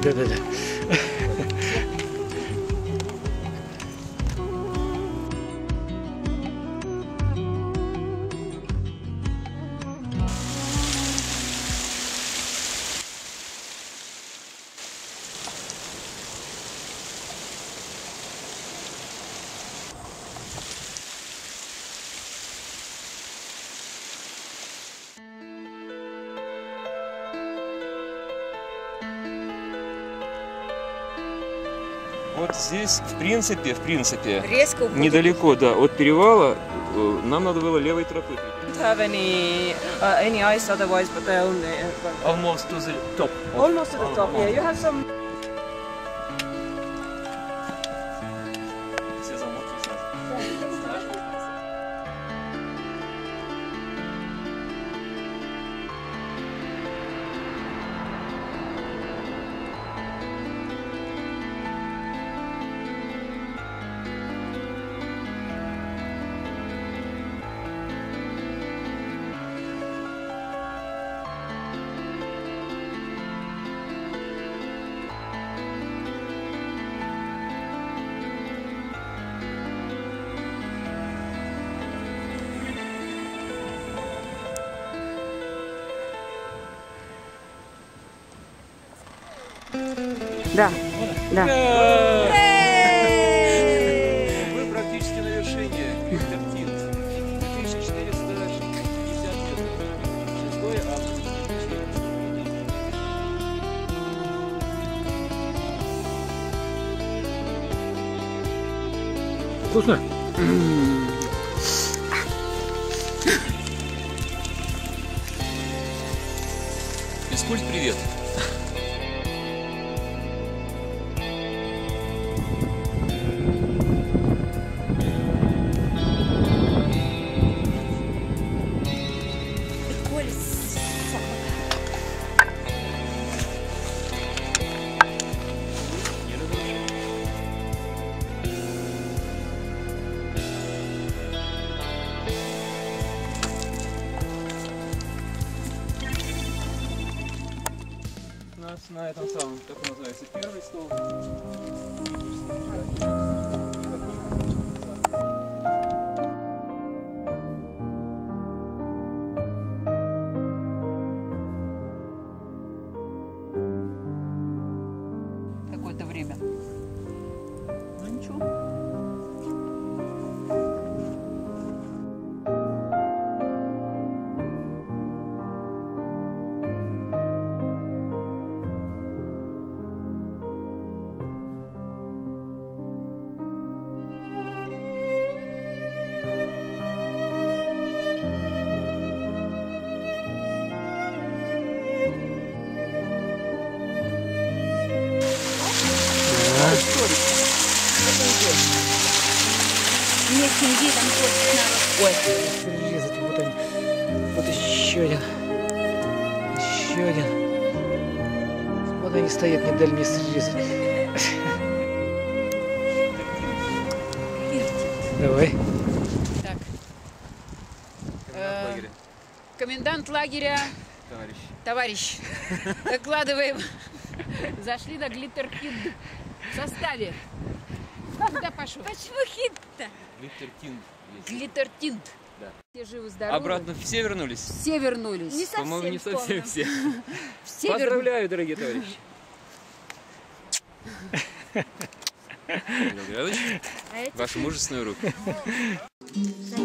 对，对，对。Вот здесь, в принципе, в принципе, Резко уходит. недалеко, да, от перевала э, нам надо было левой тропы. have any uh, any ice otherwise, but they're only uh, Almost to the top. almost to the top. Yeah, you have some. Да, да. Вы практически на вершине. Виктор Тинт. 2460 метров. 6 августа. Вкусно? Физкульт, привет. У нас на этом самом, как называется, первый стол. Какое-то время. Местным видом точно. Ой, резать, вот они. Вот еще один. Еще один. Вот они стоят, не дали мне срезать. Давай. Так. Комендант Э, лагеря, Комендант лагеря, товарищ. товарищ, докладываем. Зашли на Глиттеркинд в составе. Куда пошел? Почему хит-то? Виктор Тинт. есть. Глиттертинт. Да. Все живы-здоровы. Обратно все вернулись? Все вернулись. Не совсем По-моему, не совсем помню. все. Все. Поздравляю, дорогие товарищи. Михаил Григорьевич, А